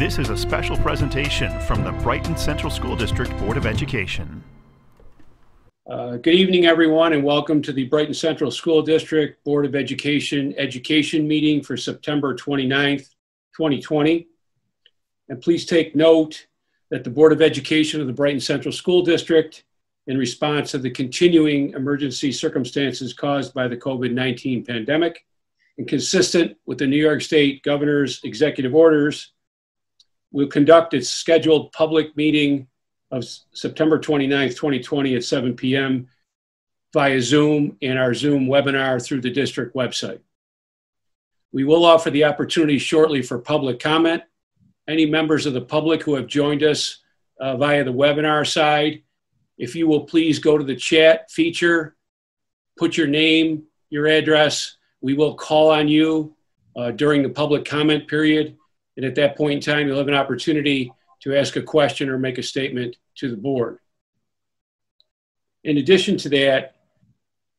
This is a special presentation from the Brighton Central School District Board of Education. Uh, Good evening, everyone, and welcome to the Brighton Central School District Board of Education Education Meeting for September 29th, 2020. And please take note that the Board of Education of the Brighton Central School District, in response to the continuing emergency circumstances caused by the COVID-19 pandemic, and consistent with the New York State Governor's executive orders, will conduct its scheduled public meeting of September 29th, 2020 at 7 PM via Zoom and our Zoom webinar through the district website. We will offer the opportunity shortly for public comment. Any members of the public who have joined us uh, via the webinar side, if you will please go to the chat feature, put your name, your address. We will call on you uh, during the public comment period. And at that point in time, you'll have an opportunity to ask a question or make a statement to the board. In addition to that,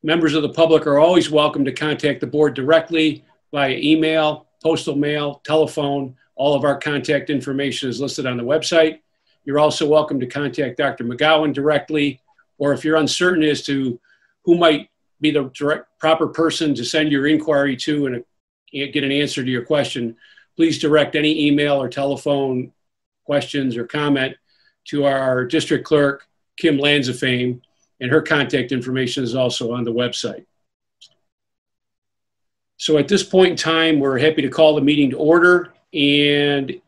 members of the public are always welcome to contact the board directly via email, postal mail, telephone. All of our contact information is listed on the website. You're also welcome to contact Dr. McGowan directly, or if you're uncertain as to who might be the direct, proper person to send your inquiry to and get an answer to your question, please direct any email or telephone questions or comment to our district clerk, Kim Lanzafame, and her contact information is also on the website. So at this point in time, we're happy to call the meeting to order, and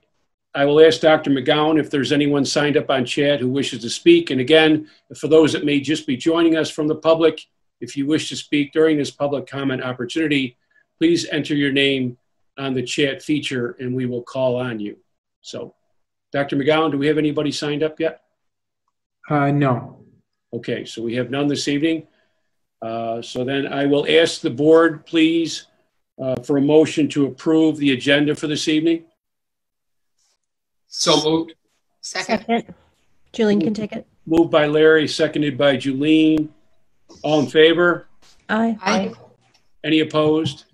I will ask Dr. McGowan if there's anyone signed up on chat who wishes to speak. And again, for those that may just be joining us from the public, if you wish to speak during this public comment opportunity, please enter your name on the chat feature and we will call on you. So, Dr. McGowan, do we have anybody signed up yet? Uh, no. Okay, so we have none this evening. Uh, So then I will ask the board, please, uh, for a motion to approve the agenda for this evening. So moved. Second. Second. Julie can take it. Moved by Larry, seconded by Julene. All in favor? Aye. Aye. Any opposed?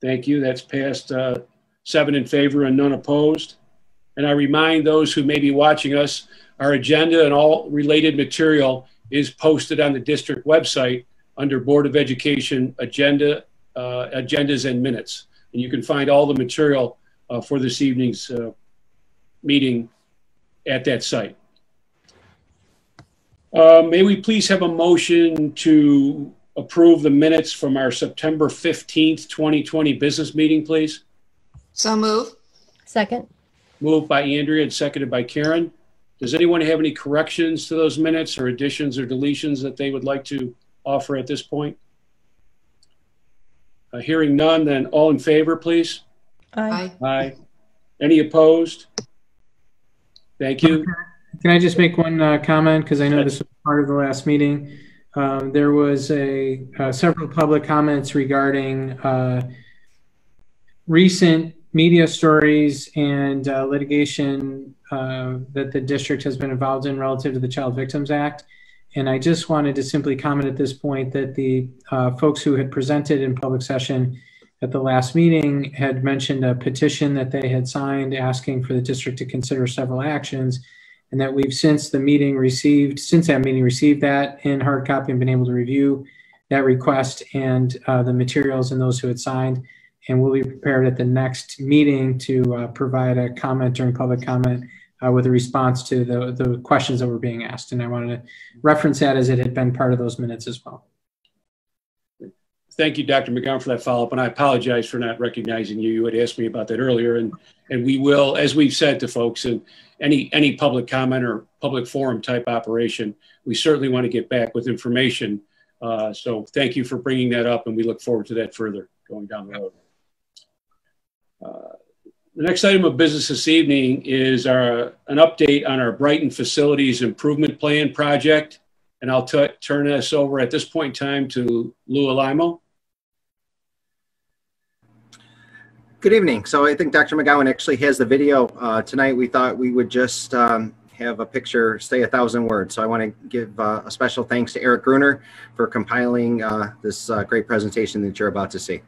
Thank you. That's passed uh, seven in favor and none opposed. And I remind those who may be watching us, our agenda and all related material is posted on the district website under Board of Education Agenda, uh, Agendas and Minutes. And you can find all the material uh, for this evening's uh, meeting at that site. Uh, May we please have a motion to approve the minutes from our September 15th, 2020 business meeting, please? So move. Second. Moved by Andrea and seconded by Karen. Does anyone have any corrections to those minutes or additions or deletions that they would like to offer at this point? Uh, Hearing none, then all in favor, please? Aye. Aye. Aye. Any opposed? Thank you. Can I just make one uh, comment? Because I know this was part of the last meeting. Um, There was a, uh, several public comments regarding uh, recent media stories and uh, litigation uh, that the district has been involved in relative to the Child Victims Act. And I just wanted to simply comment at this point that the uh, folks who had presented in public session at the last meeting had mentioned a petition that they had signed asking for the district to consider several actions and that we've since the meeting received, since that meeting received that in hard copy and been able to review that request and uh, the materials and those who had signed. And we'll be prepared at the next meeting to uh, provide a comment during public comment uh, with a response to the, the questions that were being asked. And I wanted to reference that as it had been part of those minutes as well. Thank you, Dr. McGowan, for that follow-up, and I apologize for not recognizing you. You had asked me about that earlier, and, and we will, as we've said to folks, and any, any public comment or public forum type operation, we certainly want to get back with information. Uh, So thank you for bringing that up, and we look forward to that further going down the road. Uh, The next item of business this evening is our, an update on our Brighton Facilities Improvement Plan project. And I'll turn this over at this point in time to Lou Alaimo. Good evening. So I think Dr. McGowan actually has the video. Uh, tonight we thought we would just um, have a picture say a thousand words. So I want to give uh, a special thanks to Eric Gruner for compiling uh, this uh, great presentation that you're about to see.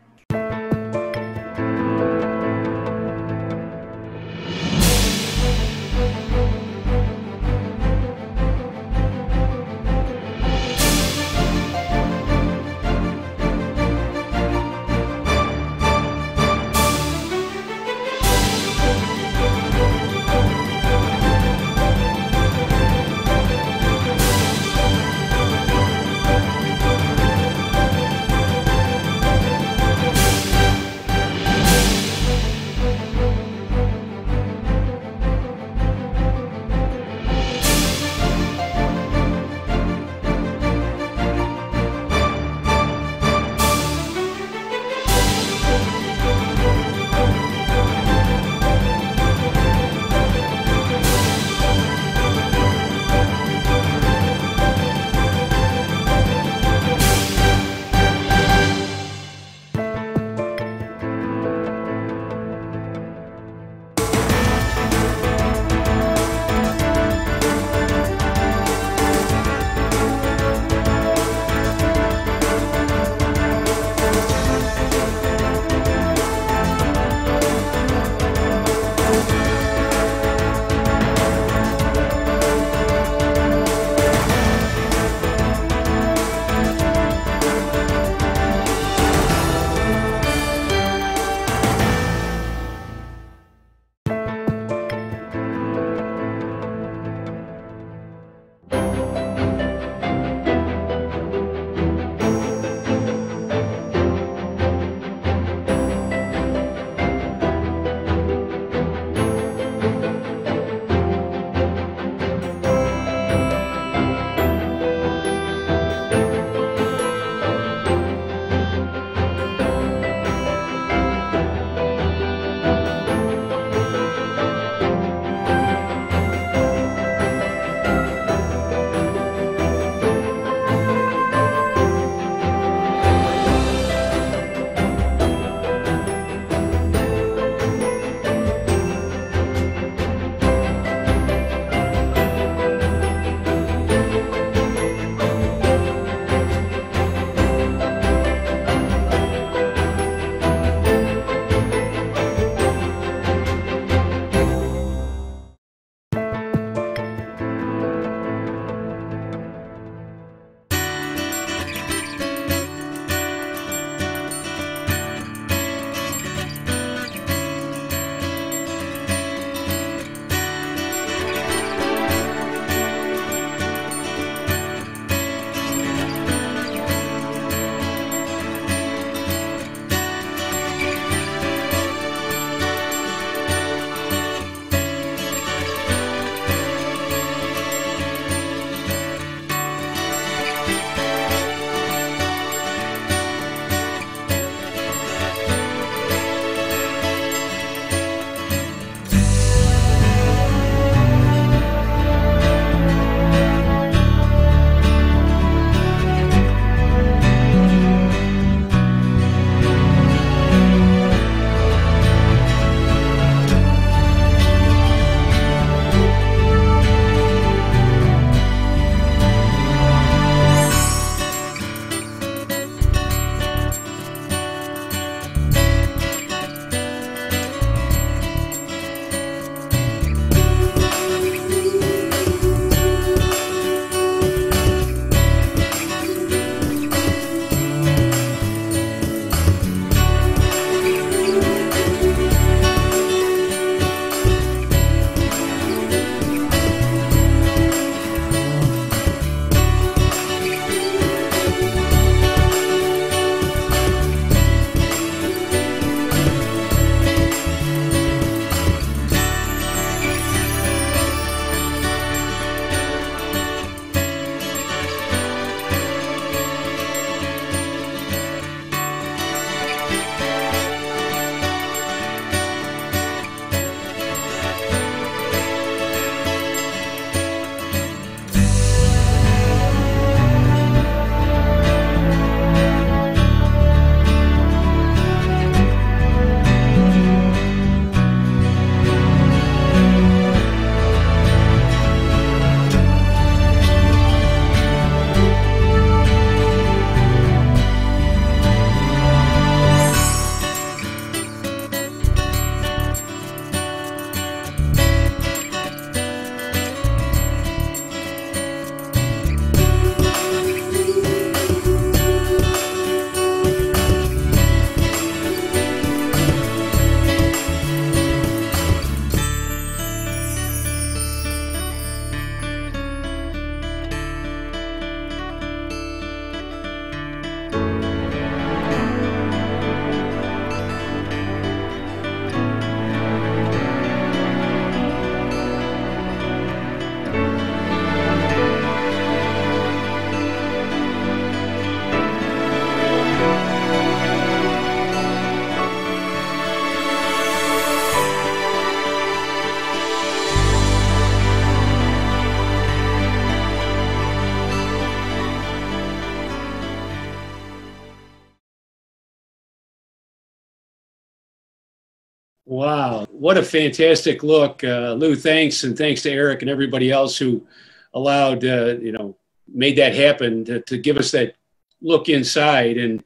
Wow, what a fantastic look, uh, Lou. Thanks, and thanks to Eric and everybody else who allowed, uh, you know, made that happen to, to give us that look inside. And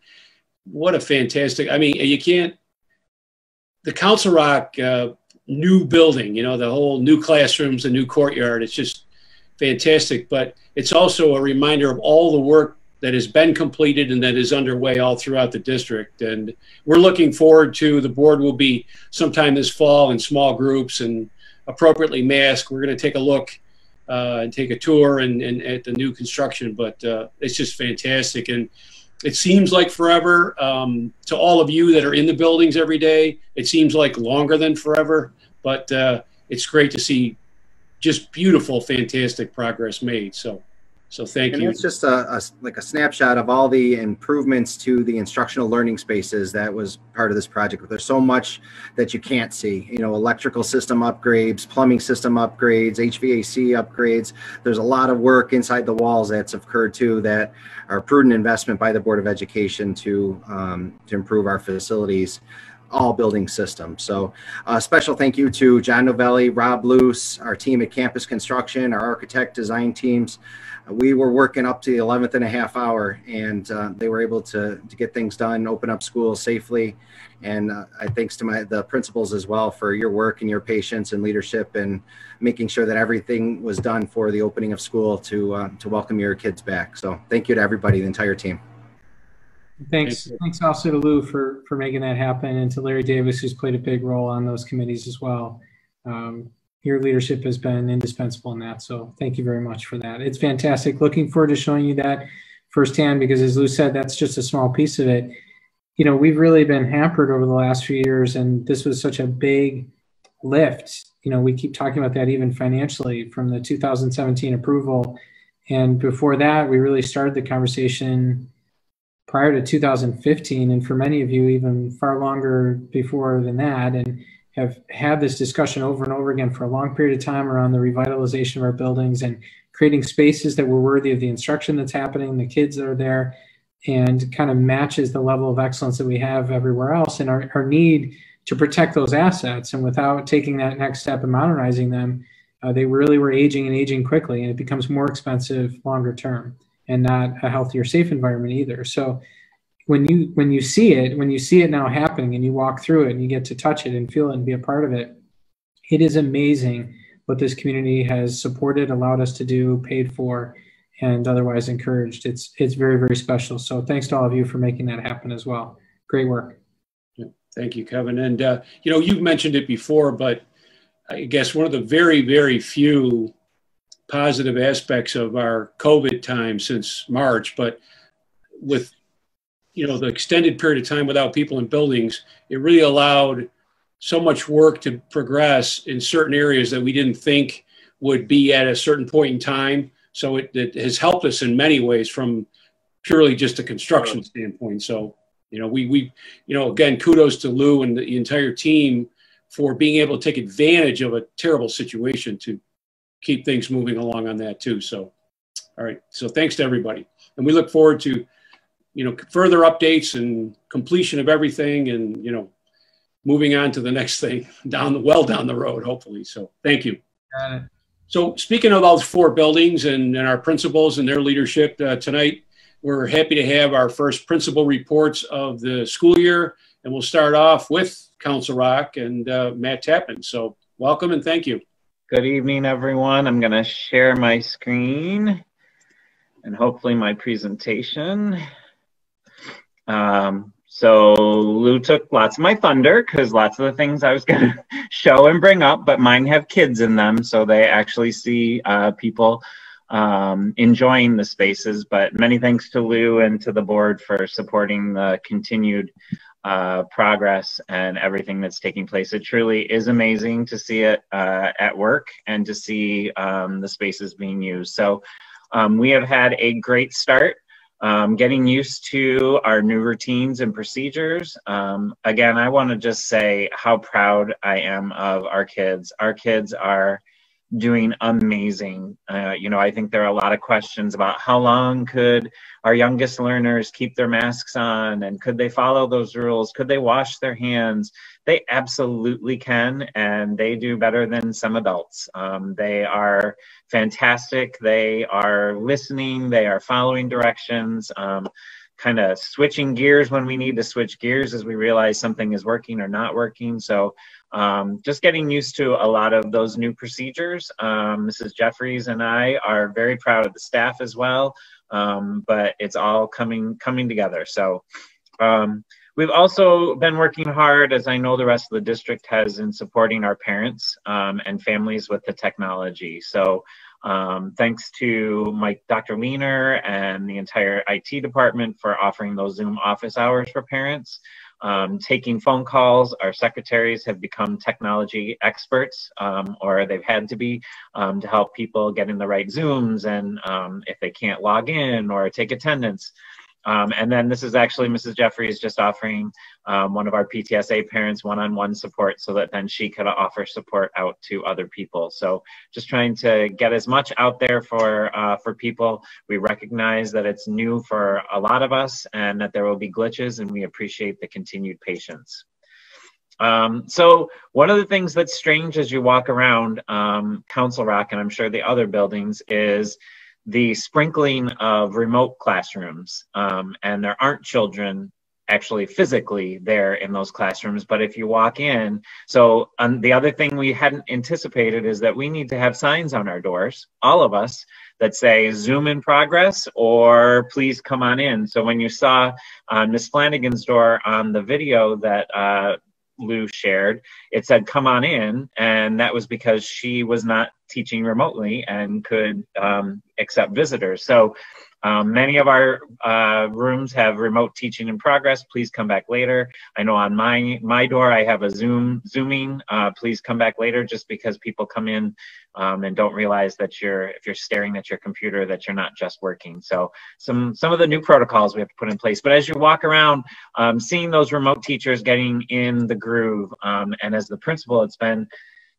what a fantastic! I mean, you can't. The Council Rock uh, new building, you know, the whole new classrooms, the new courtyard. It's just fantastic. But it's also a reminder of all the work that has been completed and that is underway all throughout the district. And we're looking forward to the board will be sometime this fall in small groups and appropriately masked. We're going to take a look uh, and take a tour and, and at the new construction, but uh, it's just fantastic. And it seems like forever um, to all of you that are in the buildings every day. It seems like longer than forever, but uh, it's great to see just beautiful, fantastic progress made. So, so thank And you. it's just a, a- like a snapshot of all the improvements to the instructional learning spaces that was part of this project. There's so much that you can't see, you know, electrical system upgrades, plumbing system upgrades, HVAC upgrades. There's a lot of work inside the walls that's occurred too that are prudent investment by the Board of Education to, um, to improve our facilities all building systems. So a special thank you to John Novelli, Rob Luce, our team at Campus Construction, our architect design teams. We were working up to the 11th and a half hour and uh, they were able to, to get things done, open up school safely. And uh, I thanks to my the principals as well for your work and your patience and leadership and making sure that everything was done for the opening of school to uh, to welcome your kids back. So thank you to everybody, the entire team. Thanks, Thank thanks also to Lou for, for making that happen and to Larry Davis, who's played a big role on those committees as well. Um, your leadership has been indispensable in that. So thank you very much for that. It's fantastic. Looking forward to showing you that firsthand because as Lou said, that's just a small piece of it. You know, we've really been hampered over the last few years and this was such a big lift. You know, we keep talking about that even financially from the 2017 approval. And before that, we really started the conversation prior to 2015 and for many of you even far longer before than that and have had this discussion over and over again for a long period of time around the revitalization of our buildings and creating spaces that were worthy of the instruction that's happening the kids that are there and kind of matches the level of excellence that we have everywhere else. And our, our need to protect those assets and without taking that next step and modernizing them uh, they really were aging and aging quickly and it becomes more expensive longer term and not a healthier safe environment either. So when you when you see it when you see it now happening and you walk through it and you get to touch it and feel it and be a part of it it is amazing what this community has supported allowed us to do paid for and otherwise encouraged. It's it's very very special. So thanks to all of you for making that happen as well. Great work. Thank you, Kevin. And, uh, you know, you've mentioned it before, but I guess one of the very, very few positive aspects of our COVID time since March, but with, you know, the extended period of time without people in buildings, it really allowed so much work to progress in certain areas that we didn't think would be at a certain point in time. So it, it has helped us in many ways from purely just a construction standpoint. So, you know, we, we, you know, again, kudos to Lou and the entire team for being able to take advantage of a terrible situation to keep things moving along on that too. So, all right. So thanks to everybody. And we look forward to, you know, further updates and completion of everything and, you know, moving on to the next thing down the, well down the road, hopefully. So thank you. Got it. So speaking of those four buildings and, and our principals and their leadership uh, tonight, we're happy to have our first principal reports of the school year. And we'll start off with Council Rock and uh, Matt Tappan. So welcome and thank you. Good evening, everyone. I'm going to share my screen and hopefully my presentation. Um, so Lou took lots of my thunder because lots of the things I was going to show and bring up, but mine have kids in them, so they actually see uh, people um, enjoying the spaces. But many thanks to Lou and to the board for supporting the continued uh, progress and everything that's taking place. It truly is amazing to see it uh, at work and to see um, the spaces being used. So um, we have had a great start. Um, getting used to our new routines and procedures. Um, again, I want to just say how proud I am of our kids. Our kids are doing amazing. Uh, you know, I think there are a lot of questions about how long could our youngest learners keep their masks on and could they follow those rules? Could they wash their hands? They absolutely can, and they do better than some adults. Um, they are fantastic. They are listening. They are following directions. Um, kind of switching gears when we need to switch gears as we realize something is working or not working. So um, just getting used to a lot of those new procedures. Um, Mrs. Jeffries and I are very proud of the staff as well, um, but it's all coming coming together. So um, we've also been working hard, as I know the rest of the district has, in supporting our parents um, and families with the technology. So um, thanks to Mike, Dr. Leaner and the entire IT department for offering those Zoom office hours for parents. Um, taking phone calls, our secretaries have become technology experts, um, or they've had to be, um, to help people get in the right Zooms and um, if they can't log in or take attendance. Um, and then this is actually Mrs. Jeffries just offering um, one of our PTSA parents one-on-one support so that then she could offer support out to other people. So just trying to get as much out there for, uh, for people. We recognize that it's new for a lot of us and that there will be glitches and we appreciate the continued patience. Um, so one of the things that's strange as you walk around um, Council Rock, and I'm sure the other buildings, is the sprinkling of remote classrooms, um, and there aren't children actually physically there in those classrooms but if you walk in so um, the other thing we hadn't anticipated is that we need to have signs on our doors all of us that say zoom in progress or please come on in so when you saw on miss flanagan's door on the video that uh, Lou shared, it said, come on in. And that was because she was not teaching remotely and could um, accept visitors. So um, many of our uh, rooms have remote teaching in progress. Please come back later. I know on my my door I have a Zoom Zooming. Uh, please come back later, just because people come in um, and don't realize that you're if you're staring at your computer that you're not just working. So some some of the new protocols we have to put in place. But as you walk around, um, seeing those remote teachers getting in the groove, um, and as the principal, it's been,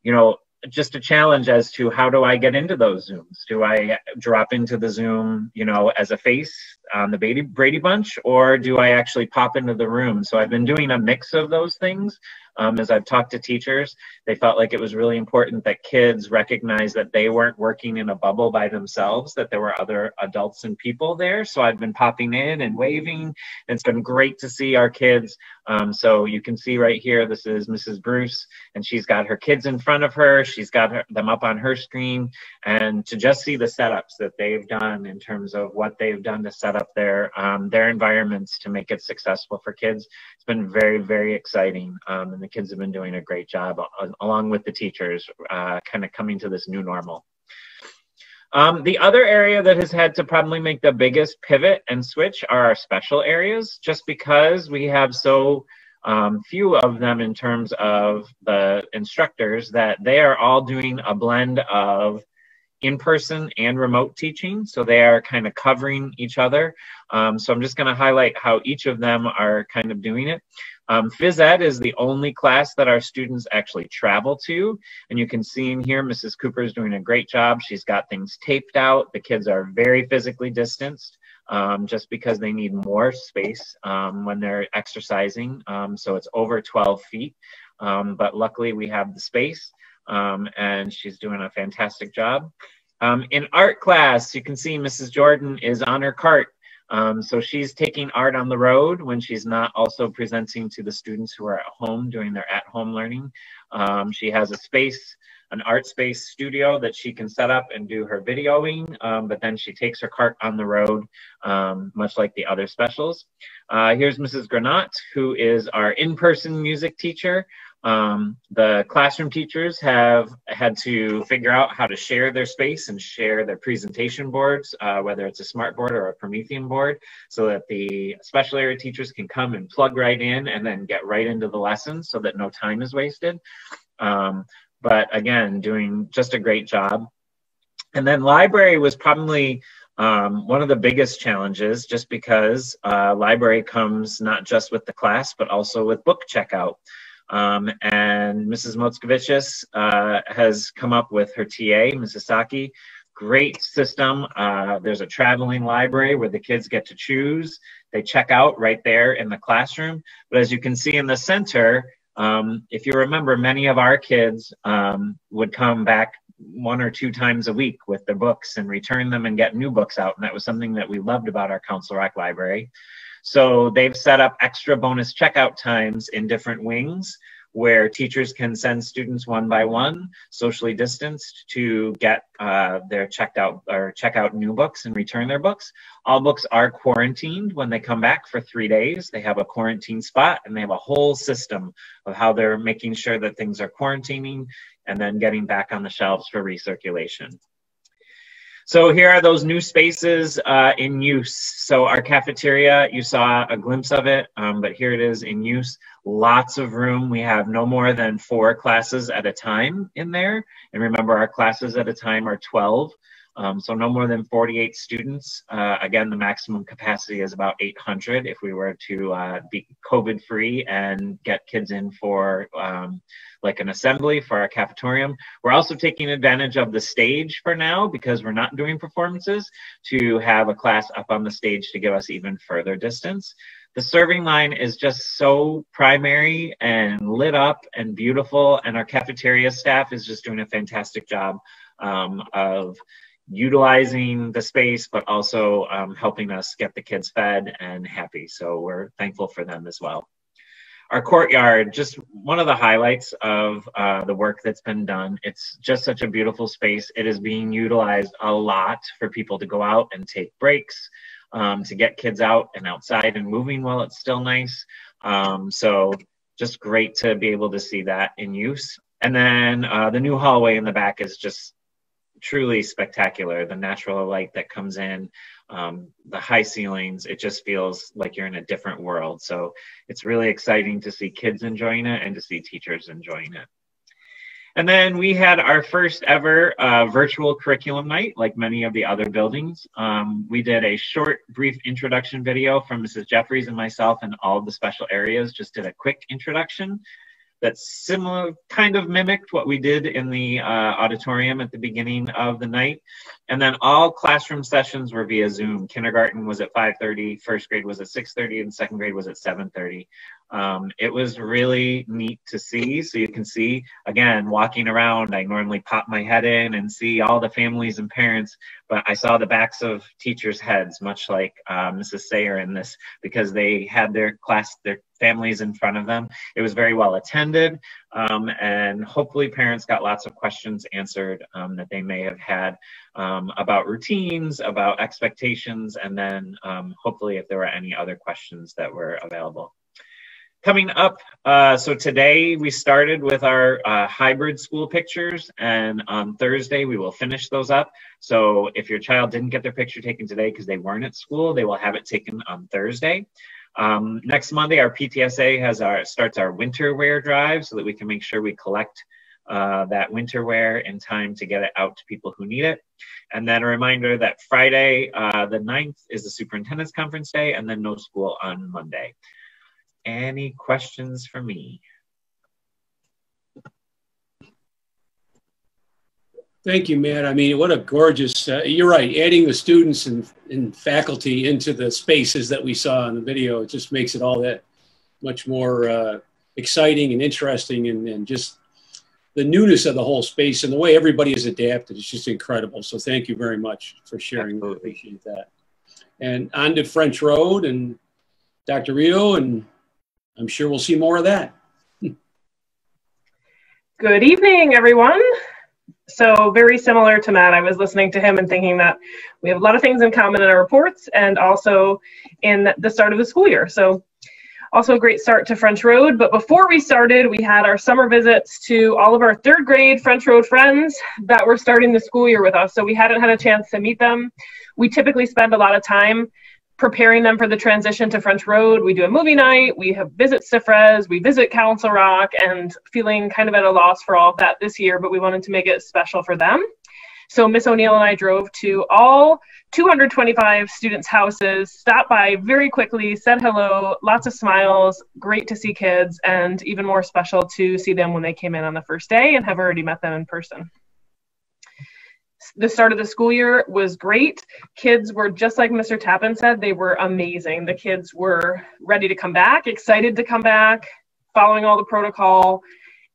you know, just a challenge as to how do I get into those Zooms? Do I drop into the Zoom, you know, as a face on the Brady, Brady Bunch, or do I actually pop into the room? So I've been doing a mix of those things. Um, as I've talked to teachers, they felt like it was really important that kids recognize that they weren't working in a bubble by themselves, that there were other adults and people there. So I've been popping in and waving. It's been great to see our kids. Um, so you can see right here, this is Mrs. Bruce, and she's got her kids in front of her. She's got her, them up on her screen. And to just see the setups that they've done in terms of what they've done to set up their, um, their environments to make it successful for kids, it's been very, very exciting. Um, and the kids have been doing a great job uh, along with the teachers, uh, kind of coming to this new normal. Um, the other area that has had to probably make the biggest pivot and switch are our special areas, just because we have so um, few of them in terms of the instructors that they are all doing a blend of in-person and remote teaching. So they are kind of covering each other. Um, so I'm just going to highlight how each of them are kind of doing it. Um, phys ed is the only class that our students actually travel to. And you can see in here, Mrs. Cooper is doing a great job. She's got things taped out. The kids are very physically distanced um, just because they need more space um, when they're exercising. Um, so it's over 12 feet. Um, but luckily we have the space um, and she's doing a fantastic job. in art class, you can see Mrs. Jordan is on her cart um, so she's taking art on the road when she's not also presenting to the students who are at home doing their at-home learning. Um, she has a space, an art space studio that she can set up and do her videoing, um, but then she takes her cart on the road, um, much like the other specials. Uh, here's Mrs. Granat, who is our in-person music teacher. Um, the classroom teachers have had to figure out how to share their space and share their presentation boards, uh, whether it's a smart board or a Promethean board, so that the special area teachers can come and plug right in and then get right into the lesson so that no time is wasted. Um, but again, doing just a great job. And then library was probably um, one of the biggest challenges just because uh, library comes not just with the class, but also with book checkout. Um, and Mrs. Motzkovicius uh, has come up with her TA, Mrs. Saki. Great system. Uh, there's a traveling library where the kids get to choose. They check out right there in the classroom. But as you can see in the center, Um, if you remember, many of our kids um, would come back one or two times a week with their books and return them and get new books out. And that was something that we loved about our Council Rock Library. So they've set up extra bonus checkout times in different wings where teachers can send students one by one, socially distanced, to get uh, their checked out or check out new books and return their books. All books are quarantined when they come back for three days. They have a quarantine spot and they have a whole system of how they're making sure that things are quarantining and then getting back on the shelves for recirculation. So here are those new spaces uh, in use. So our cafeteria, you saw a glimpse of it, um, but here it is in use. Lots of room. We have no more than four classes at a time in there. And remember, our classes at a time are 12. Um, so no more than 48 students. Uh, again, the maximum capacity is about 800 if we were to uh, be COVID free and get kids in for um, like an assembly for our cafetorium. We're also taking advantage of the stage for now because we're not doing performances to have a class up on the stage to give us even further distance. The serving line is just so primary and lit up and beautiful, and our cafeteria staff is just doing a fantastic job um, of utilizing the space, but also um, helping us get the kids fed and happy. So we're thankful for them as well. Our courtyard, just one of the highlights of uh, the work that's been done. It's just such a beautiful space. It is being utilized a lot for people to go out and take breaks, um, to get kids out and outside and moving while it's still nice. Um, so just great to be able to see that in use. And then uh, the new hallway in the back is just truly spectacular. The natural light that comes in, um, the high ceilings, it just feels like you're in a different world. So it's really exciting to see kids enjoying it and to see teachers enjoying it. And then we had our first ever uh, virtual curriculum night, like many of the other buildings. Um, we did a short, brief introduction video from Mrs. Jeffries and myself and all the special areas, just did a quick introduction that similar kind of mimicked what we did in the uh, auditorium at the beginning of the night. And then all classroom sessions were via zoom. Kindergarten was at 5.30 first grade was at 6.30 and second grade was at 7.30 um, it was really neat to see. So you can see again walking around i normally pop my head in and see all the families and parents but i saw the backs of teachers heads much like uh, mrs sayer in this because they had their class their families in front of them. It was very well attended, um, and hopefully parents got lots of questions answered um, that they may have had um, about routines, about expectations, and then um, hopefully if there were any other questions that were available. Coming up, uh, so today we started with our uh, hybrid school pictures, and on Thursday we will finish those up. So if your child didn't get their picture taken today because they weren't at school, they will have it taken on Thursday. Um, next Monday, our PTSA has our starts our winter wear drive so that we can make sure we collect uh, that winter wear in time to get it out to people who need it. And then a reminder that Friday, uh, the 9th, is the superintendent's conference day, and then no school on Monday. Any questions for me? Thank you, Matt. I mean, what a gorgeous, uh, you're right, adding the students and, and faculty into the spaces that we saw in the video, it just makes it all that much more uh, exciting and interesting and, and just the newness of the whole space and the way everybody is adapted is just incredible. So thank you very much for sharing. I appreciate that. And on to French Road and Dr. Rio, and I'm sure we'll see more of that. Good evening, everyone. So very similar to Matt, I was listening to him and thinking that we have a lot of things in common in our reports and also in the start of the school year. So also a great start to French Road. But before we started, we had our summer visits to all of our third grade French Road friends that were starting the school year with us. So we hadn't had a chance to meet them. We typically spend a lot of time preparing them for the transition to French Road. We do a movie night, we have visits to Fres, we visit Council Rock, and feeling kind of at a loss for all of that this year, but we wanted to make it special for them. So Miss O'Neill and I drove to all 225 students' houses, stopped by very quickly, said hello, lots of smiles, great to see kids, and even more special to see them when they came in on the first day and have already met them in person the start of the school year was great. Kids were just like Mr. Tappan said, they were amazing. The kids were ready to come back, excited to come back, following all the protocol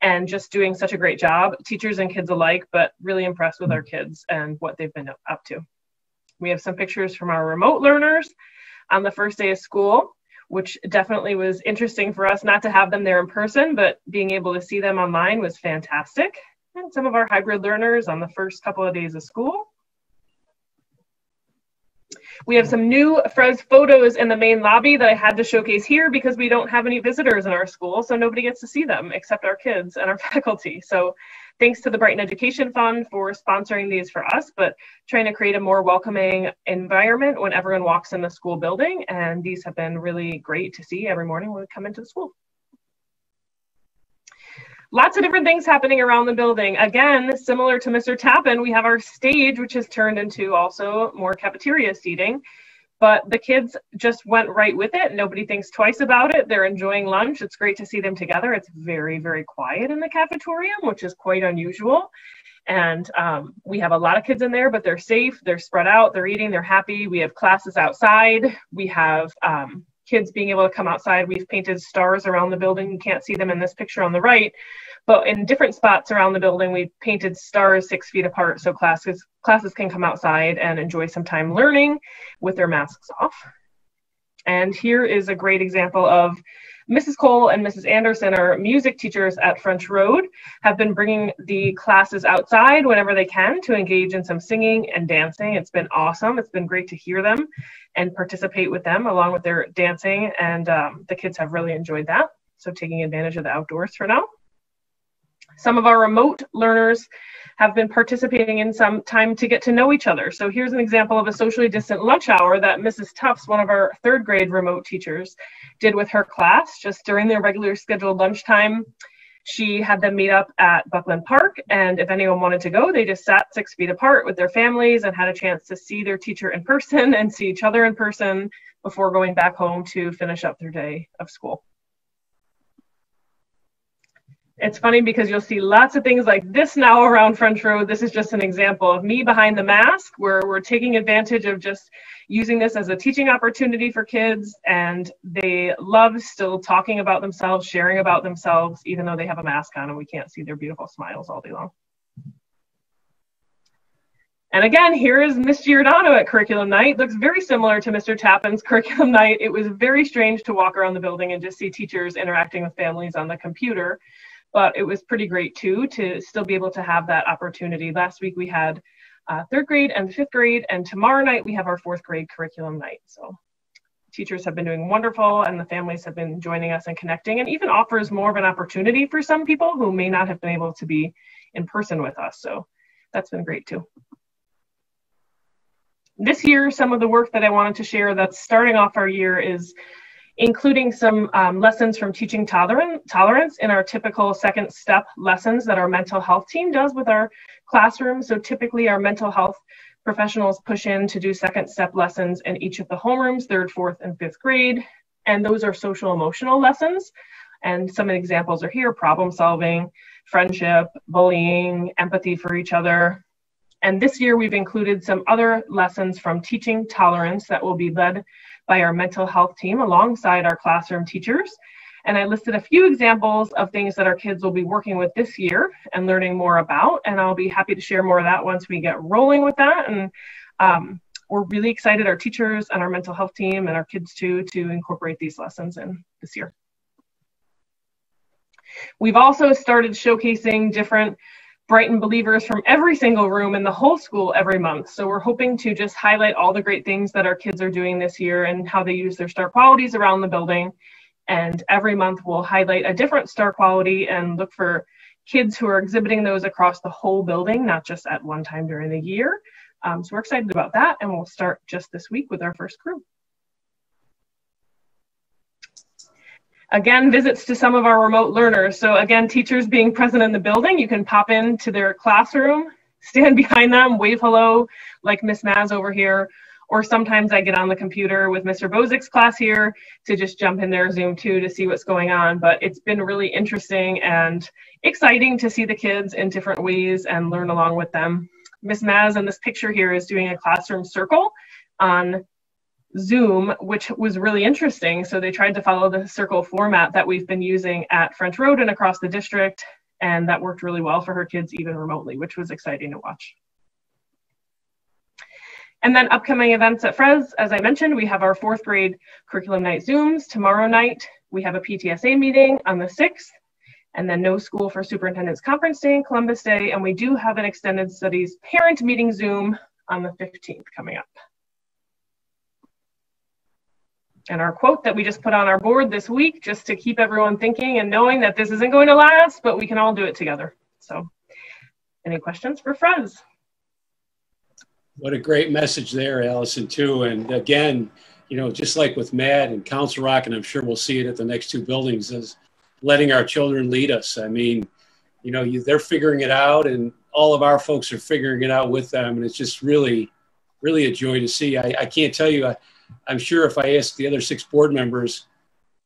and just doing such a great job, teachers and kids alike, but really impressed with our kids and what they've been up to. We have some pictures from our remote learners on the first day of school, which definitely was interesting for us not to have them there in person, but being able to see them online was fantastic. And some of our hybrid learners on the first couple of days of school. We have some new photos in the main lobby that I had to showcase here because we don't have any visitors in our school, so nobody gets to see them except our kids and our faculty. So thanks to the Brighton Education Fund for sponsoring these for us, but trying to create a more welcoming environment when everyone walks in the school building. And these have been really great to see every morning when we come into the school lots of different things happening around the building. Again, similar to Mr. Tappan, we have our stage, which has turned into also more cafeteria seating. But the kids just went right with it. Nobody thinks twice about it. They're enjoying lunch. It's great to see them together. It's very, very quiet in the cafeteria, which is quite unusual. And um, we have a lot of kids in there, but they're safe. They're spread out. They're eating. They're happy. We have classes outside. We have um, kids being able to come outside. We've painted stars around the building. You can't see them in this picture on the right, but in different spots around the building, we painted stars six feet apart so classes classes can come outside and enjoy some time learning with their masks off. And here is a great example of Mrs. Cole and Mrs. Anderson are music teachers at French Road, have been bringing the classes outside whenever they can to engage in some singing and dancing. It's been awesome. It's been great to hear them and participate with them along with their dancing. And um, the kids have really enjoyed that. So taking advantage of the outdoors for now. Some of our remote learners have been participating in some time to get to know each other. So here's an example of a socially distant lunch hour that Mrs. Tufts, one of our third grade remote teachers, did with her class just during their regular scheduled lunchtime. She had them meet up at Buckland Park, and if anyone wanted to go, they just sat six feet apart with their families and had a chance to see their teacher in person and see each other in person before going back home to finish up their day of school. It's funny because you'll see lots of things like this now around French Road. This is just an example of me behind the mask where we're taking advantage of just using this as a teaching opportunity for kids and they love still talking about themselves, sharing about themselves, even though they have a mask on and we can't see their beautiful smiles all day long. And again, here is Miss Giordano at curriculum night. Looks very similar to Mr. Tappan's curriculum night. It was very strange to walk around the building and just see teachers interacting with families on the computer but it was pretty great too to still be able to have that opportunity. Last week we had uh, third grade and fifth grade, and tomorrow night we have our fourth grade curriculum night. So teachers have been doing wonderful and the families have been joining us and connecting and even offers more of an opportunity for some people who may not have been able to be in person with us. So that's been great too. This year, some of the work that I wanted to share that's starting off our year is including some um, lessons from teaching tolerance in our typical second step lessons that our mental health team does with our classroom. So typically our mental health professionals push in to do second step lessons in each of the homerooms, third, fourth, and fifth grade. And those are social emotional lessons. And some examples are here, problem solving, friendship, bullying, empathy for each other. And this year we've included some other lessons from teaching tolerance that will be led by our mental health team alongside our classroom teachers. And I listed a few examples of things that our kids will be working with this year and learning more about. And I'll be happy to share more of that once we get rolling with that. And um, we're really excited, our teachers and our mental health team and our kids too, to incorporate these lessons in this year. We've also started showcasing different Brighton believers from every single room in the whole school every month. So we're hoping to just highlight all the great things that our kids are doing this year and how they use their star qualities around the building. And every month we'll highlight a different star quality and look for kids who are exhibiting those across the whole building, not just at one time during the year. Um, so we're excited about that and we'll start just this week with our first group. Again, visits to some of our remote learners. So again, teachers being present in the building, you can pop into their classroom, stand behind them, wave hello, like Miss Maz over here. Or sometimes I get on the computer with Mr. Bozik's class here to just jump in their Zoom too to see what's going on. But it's been really interesting and exciting to see the kids in different ways and learn along with them. Miss Maz in this picture here is doing a classroom circle on Zoom, which was really interesting. So they tried to follow the circle format that we've been using at French Road and across the district. And that worked really well for her kids, even remotely, which was exciting to watch. And then upcoming events at FRES, as I mentioned, we have our fourth grade curriculum night Zooms tomorrow night. We have a PTSA meeting on the 6th, and then no school for superintendent's conference day and Columbus Day. And we do have an extended studies parent meeting Zoom on the 15th coming up. And our quote that we just put on our board this week, just to keep everyone thinking and knowing that this isn't going to last, but we can all do it together. So any questions for FRES? What a great message there, Allison, too. And again, you know, just like with Matt and Council Rock, and I'm sure we'll see it at the next two buildings, is letting our children lead us. I mean, you know, you, they're figuring it out, and all of our folks are figuring it out with them, and it's just really, really a joy to see. I, I can't tell you. I, I'm sure if I ask the other six board members,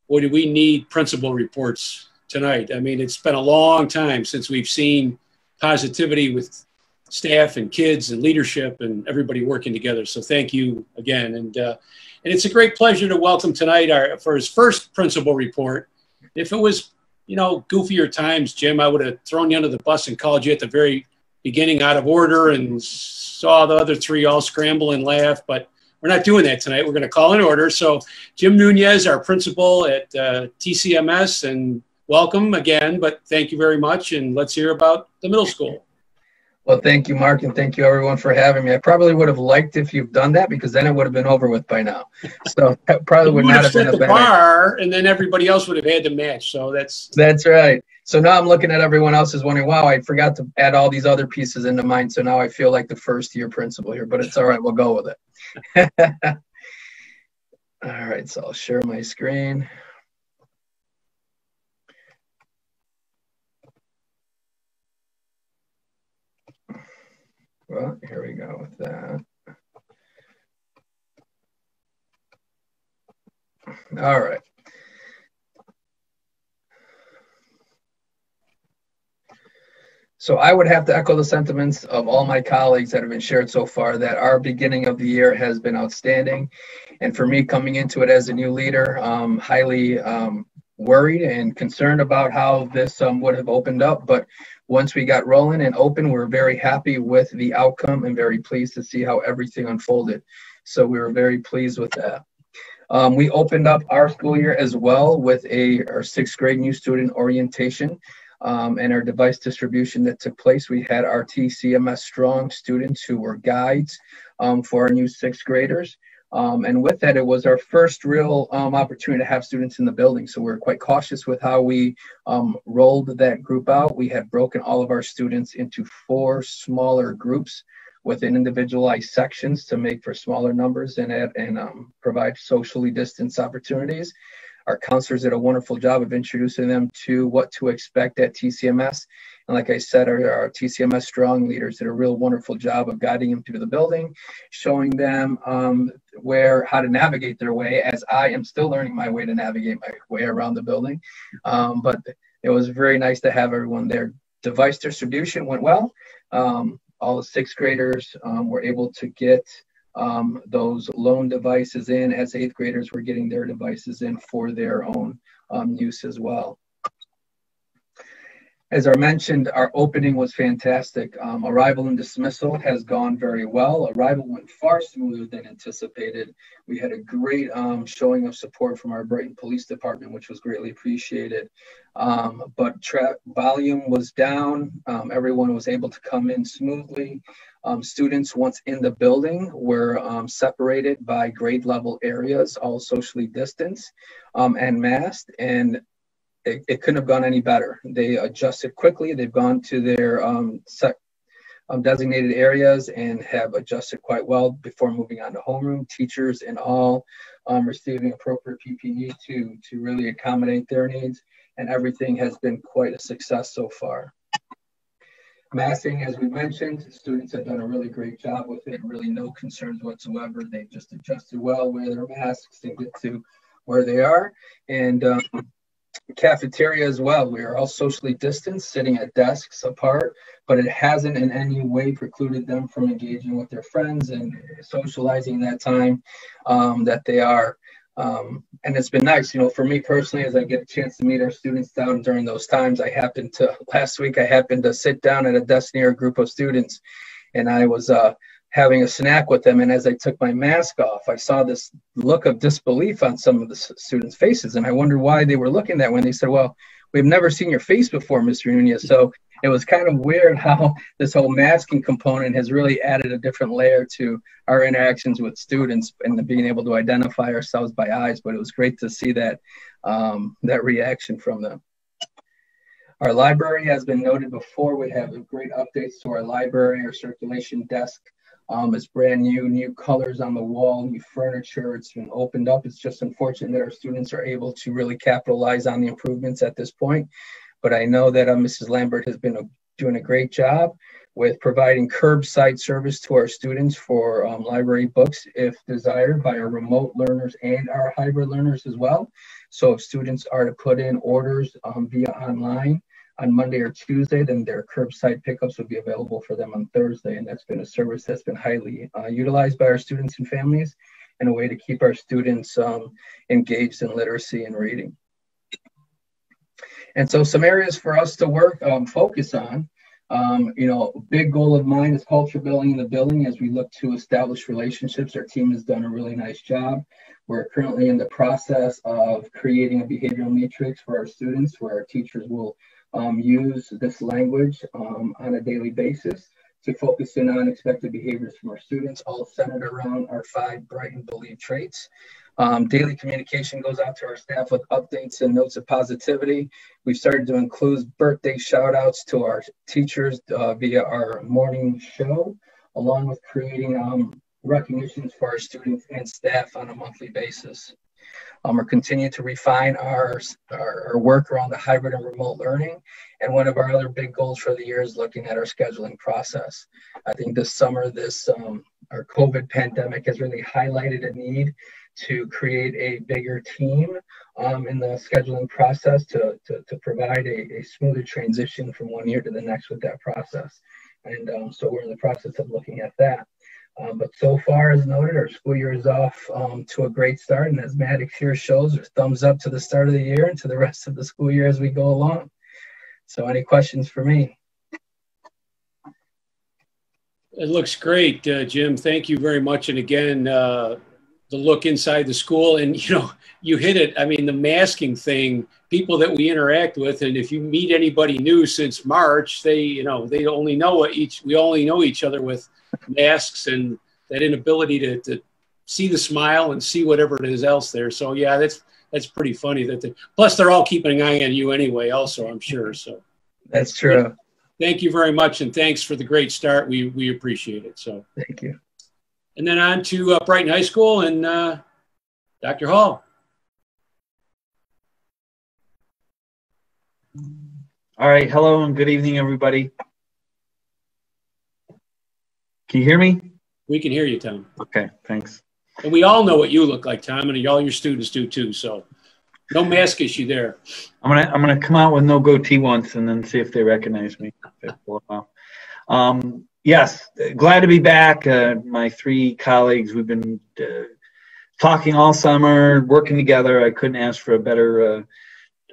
boy, do we need principal reports tonight? I mean, it's been a long time since we've seen positivity with staff and kids and leadership and everybody working together. So thank you again. And, uh, and it's a great pleasure to welcome tonight our, for his first principal report. If it was, you know, goofier times, Jim, I would have thrown you under the bus and called you at the very beginning out of order and saw the other three all scramble and laugh. But we're not doing that tonight. We're going to call an order. So Jim Nunez, our principal at uh, TCMS, and welcome again. But thank you very much. And let's hear about the middle school. Well, thank you, Mark, and thank you everyone for having me. I probably would have liked if you've done that because then it would have been over with by now. So that probably would, would not have have been a the bar, and then everybody else would have had to match. So that's That's right. So now I'm looking at everyone else is wondering, wow, I forgot to add all these other pieces into mine. So now I feel like the first year principal here, but it's all right. We'll go with it. all right. So I'll share my screen. Well, here we go with that. All right. So I would have to echo the sentiments of all my colleagues that have been shared so far that our beginning of the year has been outstanding. And for me coming into it as a new leader, um, highly um, worried and concerned about how this um, would have opened up. But once we got rolling and open, we are very happy with the outcome and very pleased to see how everything unfolded. So we were very pleased with that. Um, we opened up our school year as well with a our sixth grade new student orientation um, and our device distribution that took place. We had our TCMS strong students who were guides um, for our new sixth graders. Um, and with that, it was our first real um, opportunity to have students in the building. So we are quite cautious with how we um, rolled that group out. We had broken all of our students into four smaller groups within individualized sections to make for smaller numbers and, and um, provide socially distanced opportunities. Our counselors did a wonderful job of introducing them to what to expect at TCMS. And like I said, our, our, TCMS strong leaders did a real wonderful job of guiding them through the building, showing them um, where how to navigate their way. As I am still learning my way to navigate my way around the building, um, but it was very nice to have everyone there. Device distribution went well. Um, all the sixth graders um, were able to get um, those loan devices in as eighth graders were getting their devices in for their own um, use as well. As I mentioned, our opening was fantastic. Um, arrival and dismissal has gone very well. Arrival went far smoother than anticipated. We had a great um, showing of support from our Brighton Police Department, which was greatly appreciated. Um, but volume was down. Um, everyone was able to come in smoothly. Um, students, once in the building, were um, separated by grade level areas, all socially distanced and masked. And it, it, couldn't have gone any better. They adjusted quickly. They've gone to their um, set, um, designated areas and have adjusted quite well before moving on to homeroom. Teachers and all um, receiving appropriate PPE to, to really accommodate their needs. And everything has been quite a success so far. Masking, as we mentioned, students have done a really great job with it. Really no concerns whatsoever. They've just adjusted well, wear their masks and get to where they are. And um, cafeteria as well. We are all socially distanced, sitting at desks apart, but it hasn't in any way precluded them from engaging with their friends and socializing that time um, that they are. Um, and it's been nice, you know, for me personally, as I get a chance to meet our students down during those times. I happened to last week, I happened to sit down at a desk near a group of students, and I was uh, having a snack with them. And as I took my mask off, I saw this look of disbelief on some of the students' faces, and I wondered why they were looking that way. They said, "Well, we've never seen your face before, Mr. Nunez." So it was kind of weird how this whole masking component has really added a different layer to our interactions with students and being able to identify ourselves by eyes. But it was great to see that um, that reaction from them. Our library has been noted before. We have great updates to our library, our circulation desk. Um, it's brand new, new colors on the wall, new furniture. It's been opened up. It's just unfortunate that our students are able to really capitalize on the improvements at this point. But I know that uh, Mrs. Lambert has been a, doing a great job with providing curbside service to our students for um, library books if desired by our remote learners and our hybrid learners as well. So if students are to put in orders um, via online on Monday or Tuesday, then their curbside pickups would be available for them on Thursday. And that's been a service that's been highly uh, utilized by our students and families and a way to keep our students um, engaged in literacy and reading. And so some areas for us to work, um, focus on, um, you know, big goal of mine is culture building in the building as we look to establish relationships. Our team has done a really nice job. We're currently in the process of creating a behavioral matrix for our students where our teachers will um, use this language um, on a daily basis to focus in on expected behaviors from our students, all centered around our five bright and believe traits. Um, daily communication goes out to our staff with updates and notes of positivity. We've started to include birthday shout outs to our teachers uh, via our morning show, along with creating um, recognitions for our students and staff on a monthly basis. Um, we're continuing to refine our, our, our, work around the hybrid and remote learning. And one of our other big goals for the year is looking at our scheduling process. I think this summer, this um, our COVID pandemic has really highlighted a need to create a bigger team um, in the scheduling process to, to, to provide a, a, smoother transition from one year to the next with that process. And um, so we're in the process of looking at that. Um, but so far, as noted, our school year is off um, to a great start. And as Maddox here shows, thumbs up to the start of the year and to the rest of the school year as we go along. So any questions for me? It looks great, uh, Jim. Thank you very much. And again, uh, the look inside the school and you know you hit it. I mean the masking thing people that we interact with and if you meet anybody new since march they you know they only know each we only know each other with masks and that inability to, to see the smile and see whatever it is else there. So yeah that's that's pretty funny that they, plus they're all keeping an eye on you anyway also i'm sure so. That's true. Thank you very much and thanks for the great start. We we appreciate it so. Thank you and then on to uh, Brighton High School and uh, Dr. Hall. All right. Hello and good evening, everybody. Can you hear me? We can hear you, Tom. Okay, thanks. And we all know what you look like, Tom, and all your students do too. So no mask issue there. I'm gonna I'm gonna come out with no goatee once and then see if they recognize me. Um, yes, glad to be back. Uh, my three colleagues, we've been uh, talking all summer, working together. I couldn't ask for a better uh,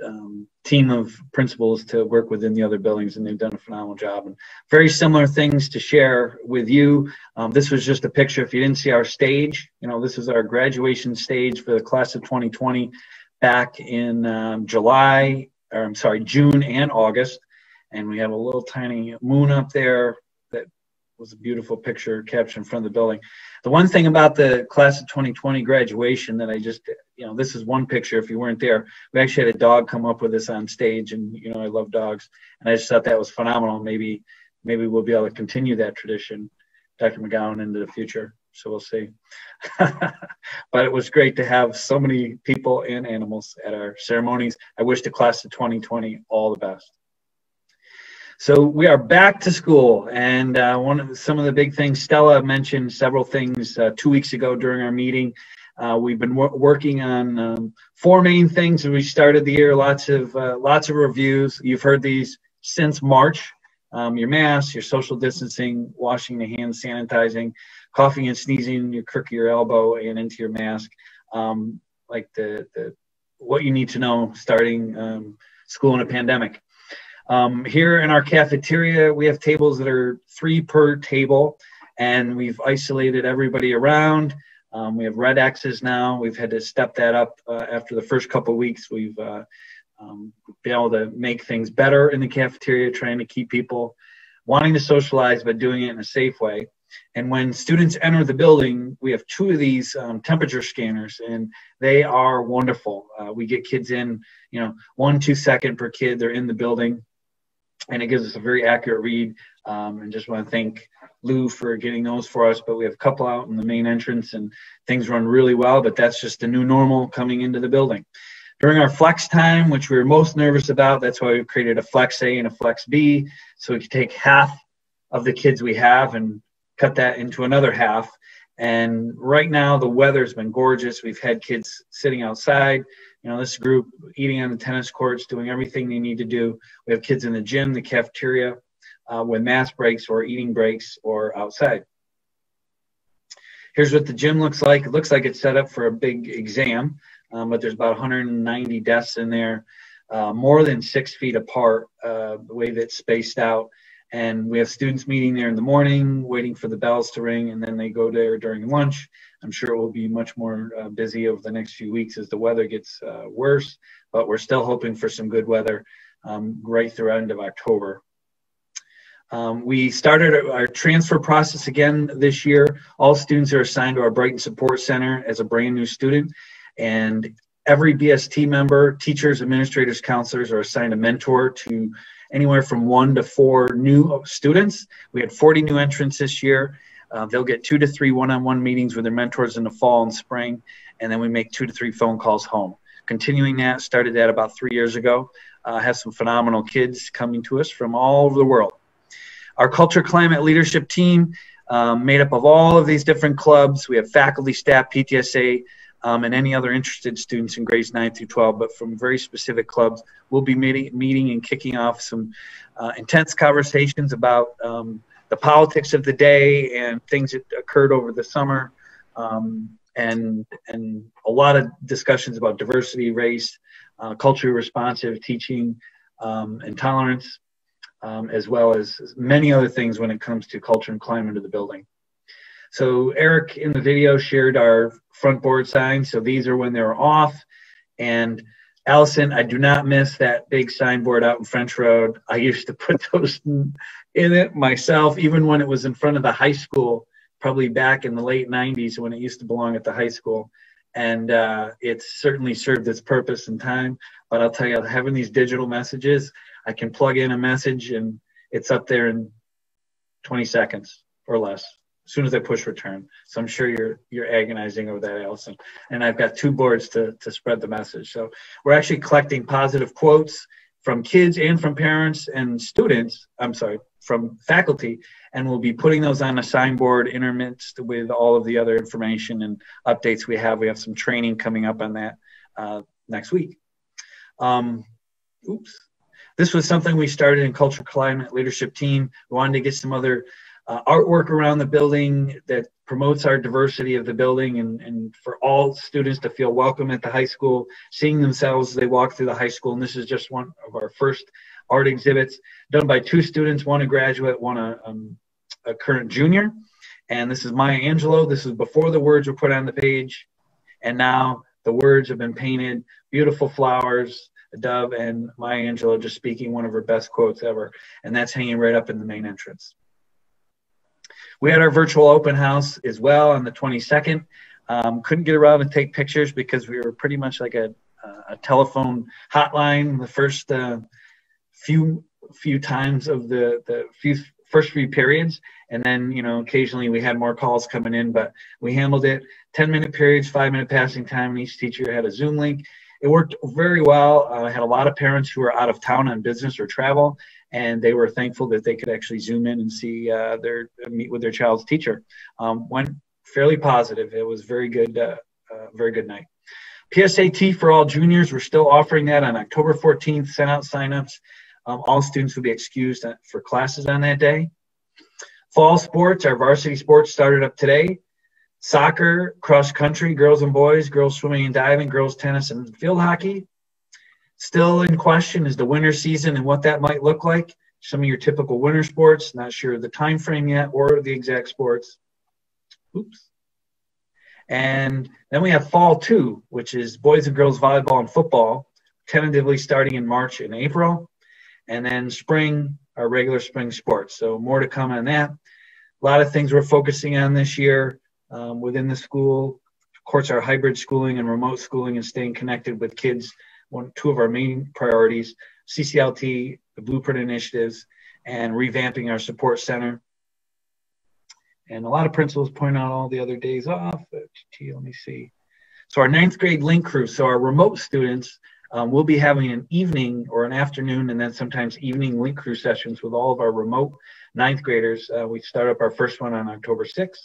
um, team of principals to work within the other buildings, and they've done a phenomenal job. And very similar things to share with you. Um, this was just a picture. If you didn't see our stage, you know, this is our graduation stage for the class of 2020 back in um, July, or I'm sorry, June and August. And we have a little tiny moon up there that was a beautiful picture captured in front of the building. The one thing about the class of 2020 graduation that I just, you know, this is one picture. If you weren't there, we actually had a dog come up with us on stage, and you know, I love dogs, and I just thought that was phenomenal. Maybe, maybe we'll be able to continue that tradition, Dr. McGowan, into the future. So we'll see. but it was great to have so many people and animals at our ceremonies. I wish the class of 2020 all the best. So we are back to school, and uh, one of the, some of the big things Stella mentioned several things uh, two weeks ago during our meeting. Uh, we've been wor- working on um, four main things. We started the year, lots of uh, lots of reviews. You've heard these since March. Um, your mask, your social distancing, washing the hands, sanitizing, coughing and sneezing, your crook of your elbow and into your mask. Um, like the, the what you need to know starting um, school in a pandemic. Um, here in our cafeteria, we have tables that are three per table, and we've isolated everybody around. Um, we have red X's now. We've had to step that up uh, after the first couple weeks. We've uh, um, been able to make things better in the cafeteria, trying to keep people wanting to socialize but doing it in a safe way. And when students enter the building, we have two of these um, temperature scanners, and they are wonderful. Uh, we get kids in, you know, one, two second per kid. They're in the building, and it gives us a very accurate read. Um, and just want to thank Lou for getting those for us. But we have a couple out in the main entrance, and things run really well. But that's just the new normal coming into the building. During our flex time, which we were most nervous about, that's why we created a flex A and a flex B, so we could take half of the kids we have and cut that into another half. And right now, the weather's been gorgeous. We've had kids sitting outside. You know, this group eating on the tennis courts, doing everything they need to do. We have kids in the gym, the cafeteria, uh, with mask breaks or eating breaks or outside. Here's what the gym looks like. It looks like it's set up for a big exam, um, but there's about 190 desks in there, uh, more than six feet apart, uh, the way that's spaced out and we have students meeting there in the morning waiting for the bells to ring and then they go there during lunch. I'm sure it will be much more uh, busy over the next few weeks as the weather gets uh, worse but we're still hoping for some good weather um, right through end of october. Um, we started our transfer process again this year. All students are assigned to our brighton support center as a brand new student and every bst member teachers administrators counselors are assigned a mentor to anywhere from one to four new students. We had 40 new entrants this year. Uh, they'll get two to three one-on-one meetings with their mentors in the fall and spring, and then we make two to three phone calls home. Continuing that, started that about three years ago. Uh, have some phenomenal kids coming to us from all over the world. Our culture climate leadership team, um, made up of all of these different clubs. We have faculty, staff, PTSA, um, and any other interested students in grades 9 through 12, but from very specific clubs. We'll be meeting, meeting and kicking off some uh, intense conversations about um, the politics of the day and things that occurred over the summer, um, and, and a lot of discussions about diversity, race, uh, culturally responsive teaching, um, and tolerance, um, as well as many other things when it comes to culture and climate of the building. So Eric in the video shared our front board signs. So these are when they're off. And Allison, I do not miss that big signboard out in French Road. I used to put those in it myself, even when it was in front of the high school, probably back in the late 90s when it used to belong at the high school. And uh, it's certainly served its purpose in time. But I'll tell you, having these digital messages, I can plug in a message and it's up there in 20 seconds or less as soon as I push return. So I'm sure you're you're agonizing over that, Allison. And I've got two boards to to spread the message. So we're actually collecting positive quotes from kids and from parents and students. I'm sorry, from faculty, and we'll be putting those on a signboard intermixed with all of the other information and updates we have. We have some training coming up on that uh, next week. Um, oops. This was something we started in Culture Climate Leadership Team. We wanted to get some other uh, artwork around the building that promotes our diversity of the building and, and for all students to feel welcome at the high school, seeing themselves as they walk through the high school. And this is just one of our first art exhibits done by two students, one a graduate, one a, um, a current junior. And this is Maya Angelou. This is before the words were put on the page. And now the words have been painted, beautiful flowers, a dove, and Maya Angelou just speaking one of her best quotes ever. And that's hanging right up in the main entrance. We had our virtual open house as well on the 22nd. Um, couldn't get around and take pictures because we were pretty much like a, a telephone hotline the first uh, few few times of the the few first few periods. And then you know occasionally we had more calls coming in but we handled it. 10 minute periods five minute passing time and each teacher had a zoom link. It worked very well. Uh, i had a lot of parents who were out of town on business or travel and they were thankful that they could actually zoom in and see uh, their meet with their child's teacher. Um, went fairly positive. It was very good uh, uh, very good night. PSAT for all juniors, we're still offering that on October 14th. Sent out signups. Um, all students will be excused for classes on that day. Fall sports, our varsity sports started up today. Soccer, cross country, girls and boys, girls swimming and diving, girls tennis and field hockey. Still in question is the winter season and what that might look like. Some of your typical winter sports, not sure of the time frame yet or the exact sports. Oops. And then we have fall two, which is boys and girls volleyball and football, tentatively starting in March and April. And then spring, our regular spring sports. So more to come on that. A lot of things we're focusing on this year um, within the school. Of course, our hybrid schooling and remote schooling and staying connected with kids, one, two of our main priorities, CCLT, the blueprint initiatives, and revamping our support center. And a lot of principals point out all the other days off. Let me see. So our ninth grade link crew, so our remote students um, we'll be having an evening or an afternoon and then sometimes evening link crew sessions with all of our remote ninth graders. Uh, we start up our first one on October 6th.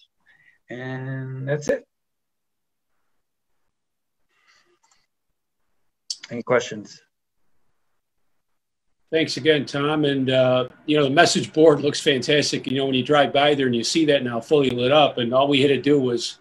And that's it. Any questions? Thanks again, Tom. And, uh, you know, the message board looks fantastic. You know, when you drive by there and you see that now fully lit up, and all we had to do was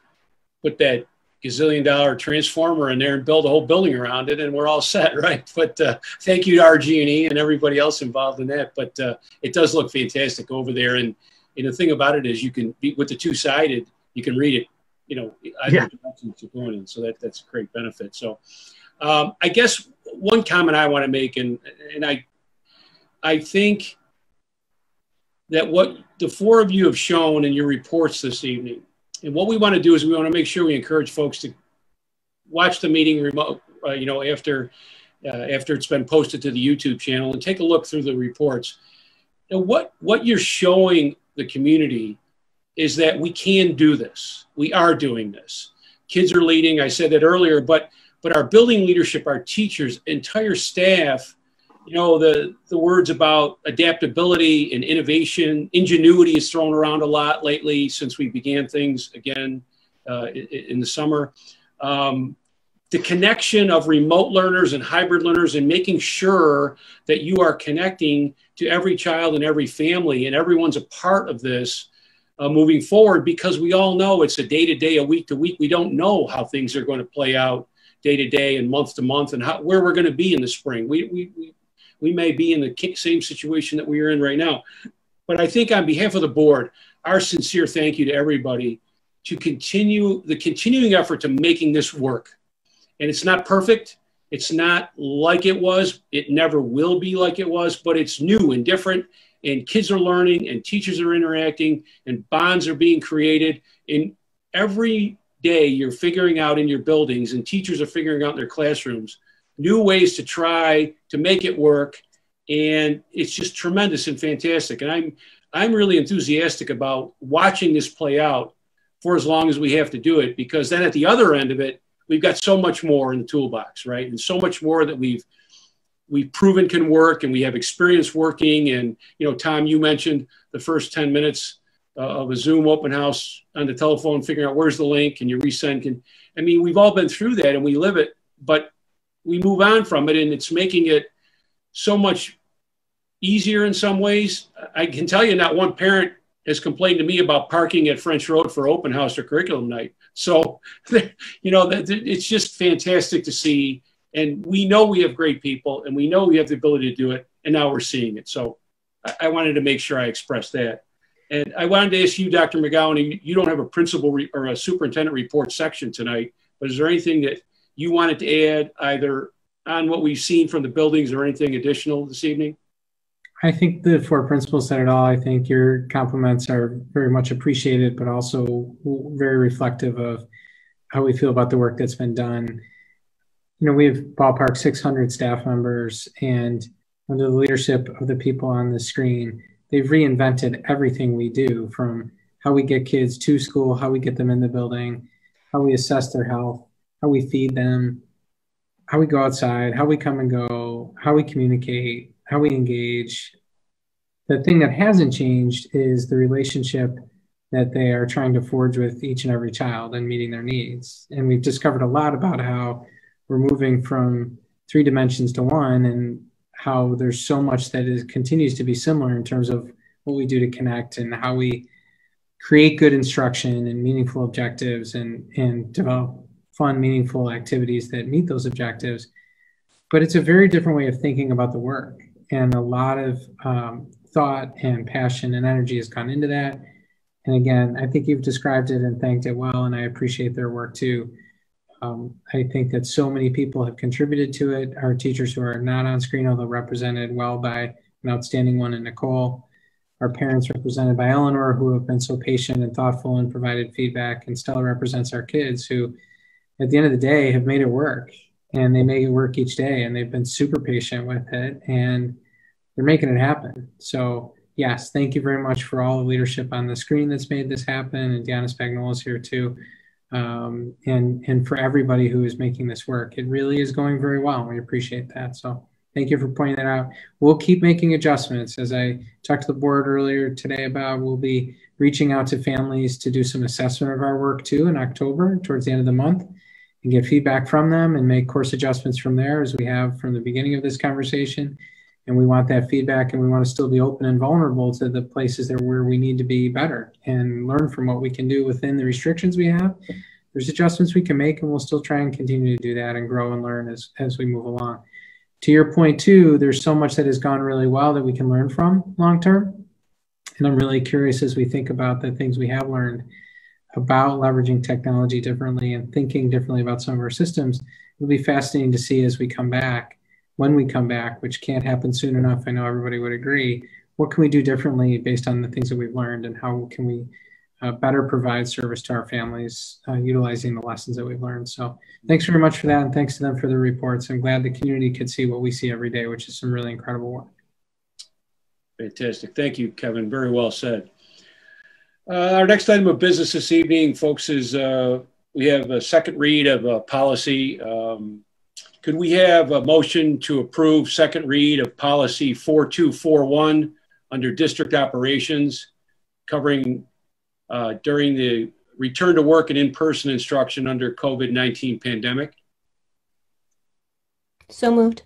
put that gazillion dollar transformer in there and build a whole building around it and we're all set right but uh, thank you to rg&e and everybody else involved in that but uh, it does look fantastic over there and, and the thing about it is you can be with the two-sided you can read it you know either yeah. direction you're going in so that that's a great benefit so um, i guess one comment i want to make and and i i think that what the four of you have shown in your reports this evening and what we want to do is we want to make sure we encourage folks to watch the meeting remote, uh, you know, after uh, after it's been posted to the YouTube channel and take a look through the reports. And what what you're showing the community is that we can do this. We are doing this. Kids are leading. I said that earlier, but but our building leadership, our teachers, entire staff you know the the words about adaptability and innovation ingenuity is thrown around a lot lately since we began things again uh, in, the summer. Um, the connection of remote learners and hybrid learners and making sure that you are connecting to every child and every family and everyone's a part of this uh, moving forward because we all know it's a day to day a week to week. We don't know how things are going to play out day to day and month to month and how, where we're going to be in the spring we, we, we we may be in the same situation that we are in right now. But I think on behalf of the board, our sincere thank you to everybody to continue the continuing effort to making this work. And it's not perfect. It's not like it was. It never will be like it was, but it's new and different. And kids are learning and teachers are interacting and bonds are being created. And every day you're figuring out in your buildings and teachers are figuring out in their classrooms new ways to try to make it work. And it's just tremendous and fantastic. And I'm, I'm really enthusiastic about watching this play out for as long as we have to do it, because then at the other end of it, we've got so much more in the toolbox, right? And so much more that we've we've proven can work and we have experience working. And, you know, Tom, you mentioned the first 10 minutes uh, of a Zoom open house on the telephone, figuring out where's the link and you resend can, I mean, we've all been through that and we live it, but we move on from it and it's making it so much easier in some ways. I can tell you not one parent has complained to me about parking at French Road for open house or curriculum night. So, you know, it's just fantastic to see. And we know we have great people and we know we have the ability to do it. And now we're seeing it. So I wanted to make sure I expressed that. And I wanted to ask you, Dr. McGowan, you don't have a principal re- or a superintendent report section tonight, but is there anything that you wanted to add either on what we've seen from the buildings or anything additional this evening? I think the four principals said it all. I think your compliments are very much appreciated, but also very reflective of how we feel about the work that's been done. You know, we have ballpark 600 staff members, and under the leadership of the people on the screen, they've reinvented everything we do from how we get kids to school, how we get them in the building, how we assess their health, how we feed them, how we go outside, how we come and go, how we communicate, how we engage. The thing that hasn't changed is the relationship that they are trying to forge with each and every child and meeting their needs. And we've discovered a lot about how we're moving from three dimensions to one and how there's so much that is continues to be similar in terms of what we do to connect and how we create good instruction and meaningful objectives and and develop fun meaningful activities that meet those objectives. But it's a very different way of thinking about the work. And a lot of um, thought and passion and energy has gone into that. And again i think you've described it and thanked it well and i appreciate their work too um, I think that so many people have contributed to it. Our teachers who are not on screen, although represented well by an outstanding one in Nicole, our parents represented by Eleanor, who have been so patient and thoughtful and provided feedback, and Stella represents our kids who, at the end of the day, have made it work. And they make it work each day, and they've been super patient with it, and they're making it happen. So, yes, thank you very much for all the leadership on the screen that's made this happen. And Deanna Spagnola is here too um, and and for everybody who is making this work. It really is going very well. We appreciate that. So thank you for pointing that out. We'll keep making adjustments. As I talked to the board earlier today about, we'll be reaching out to families to do some assessment of our work too in October towards the end of the month and get feedback from them and make course adjustments from there as we have from the beginning of this conversation. And we want that feedback and we want to still be open and vulnerable to the places that where we need to be better and learn from what we can do within the restrictions we have. There's adjustments we can make and we'll still try and continue to do that and grow and learn as, as we move along. To your point too, there's so much that has gone really well that we can learn from long term. And I'm really curious as we think about the things we have learned about leveraging technology differently and thinking differently about some of our systems. It'll be fascinating to see as we come back when we come back, which can't happen soon enough, I know everybody would agree, what can we do differently based on the things that we've learned and how can we uh, better provide service to our families uh, utilizing the lessons that we've learned. So thanks very much for that. And thanks to them for the reports. I'm glad the community could see what we see every day, which is some really incredible work. Fantastic. Thank you, Kevin. Very well said. Uh, our next item of business this evening, folks, is uh, we have a second read of a policy. Um, could we have a motion to approve second read of policy 4241 under district operations covering uh, during the return to work and in-person instruction under COVID-19 pandemic? So moved.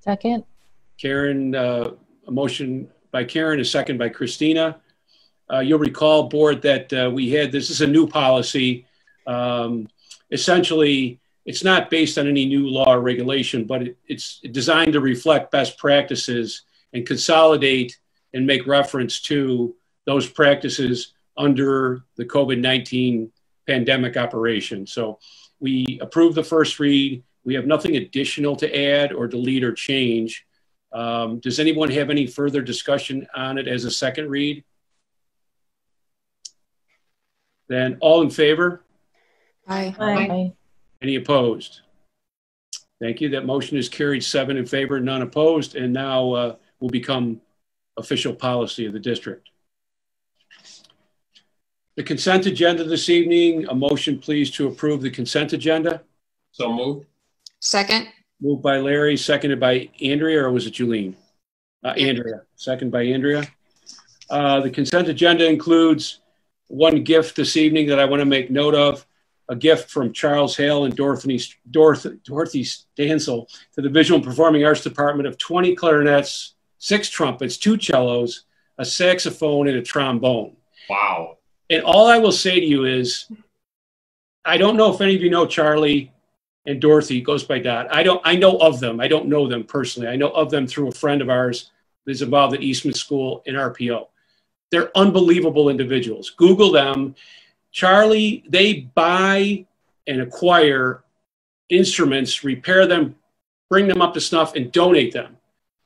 Second. Karen, uh, a motion by Karen, a second by Christina. Uh, you'll recall, board, that uh, we had this is a new policy. Um, essentially, it's not based on any new law or regulation, but it, it's designed to reflect best practices and consolidate and make reference to those practices under the COVID 19 pandemic operation. So we approve the first read. We have nothing additional to add or delete or change. Um, does anyone have any further discussion on it as a second read? Then all in favor? Aye. Aye. Any opposed? Thank you. That motion is carried seven in favor, none opposed, and now uh, will become official policy of the district. The consent agenda this evening, a motion please to approve the consent agenda. So moved. Second. Moved by Larry, seconded by Andrea, or was it Julene? Uh, Andrea, second by Andrea. Uh, the consent agenda includes one gift this evening that I want to make note of a gift from Charles Hale and Dorothy, Dorothy, Dorothy Stansel to the Visual and Performing Arts Department of 20 clarinets, six trumpets, two cellos, a saxophone, and a trombone. Wow. And all I will say to you is, I don't know if any of you know Charlie and Dorothy goes by Dot. I don't. I know of them. I don't know them personally. I know of them through a friend of ours that's involved at Eastman School in RPO. They're unbelievable individuals. Google them Charlie, they buy and acquire instruments, repair them, bring them up to snuff, and donate them.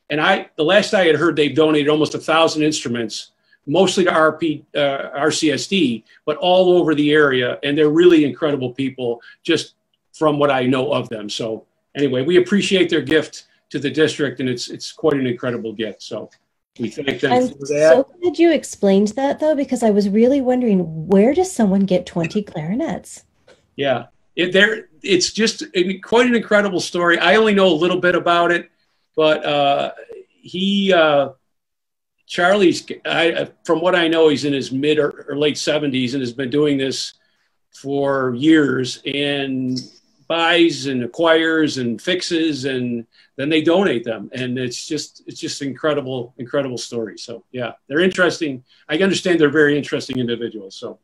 And I, the last I had heard, they've donated almost a thousand instruments, mostly to RP, uh, RCSD, but all over the area. And they're really incredible people, just from what I know of them. So anyway, we appreciate their gift to the district, and it's it's quite an incredible gift. So we thank them I'm for that. so glad you explained that though, because I was really wondering where does someone get 20 clarinets? Yeah, it, there. It's just a, quite an incredible story. I only know a little bit about it, but uh, he uh, Charlie's, I, from what I know, he's in his mid or, or late 70s and has been doing this for years and buys and acquires and fixes and then they donate them. And it's just it's just incredible incredible story. So yeah they're interesting. I understand they're very interesting individuals. So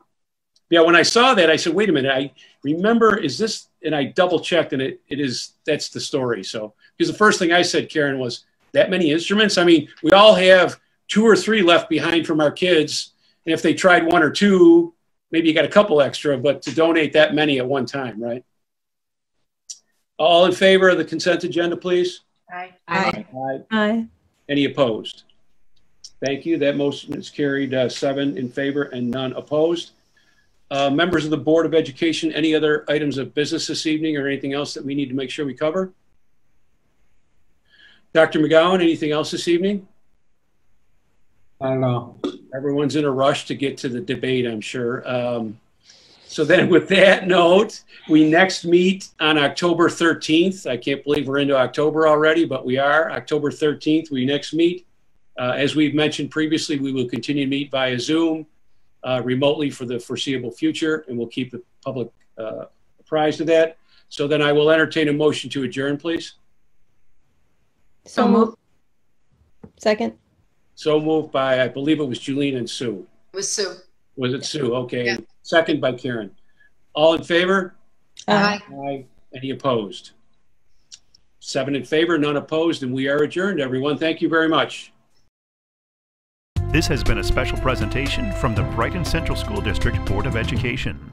yeah when i saw that i said wait a minute. I remember is this and i double checked and it, it is that's the story. So because the first thing i said karen was that many instruments? I mean we all have two or three left behind from our kids. And if they tried one or two maybe you got a couple extra but to donate that many at one time right all in favor of the consent agenda, please? Aye. Aye. Aye. Aye. Any opposed? Thank you. That motion is carried uh, seven in favor and none opposed. Uh, Members of the Board of Education, any other items of business this evening or anything else that we need to make sure we cover? Dr. McGowan, anything else this evening? I don't know. Everyone's in a rush to get to the debate, I'm sure. Um, so then with that note, we next meet on October 13th. I can't believe we're into October already, but we are. October 13th, we next meet. Uh, as we've mentioned previously, we will continue to meet via Zoom uh, remotely for the foreseeable future, and we'll keep the public uh, apprised of that. So then I will entertain a motion to adjourn, please. So moved. Second. So moved by, I believe it was Julene and Sue. It was Sue. Was it Sue? Okay. Yeah. Second by Karen. All in favor? Aye. Aye. Any opposed? Seven in favor, none opposed, and we are adjourned, everyone. Thank you very much. This has been a special presentation from the Brighton Central School District Board of Education.